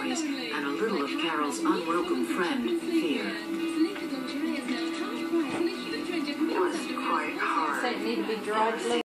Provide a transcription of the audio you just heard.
sideways, and a little of Carol's unwelcome friend, fear. It was quite hard.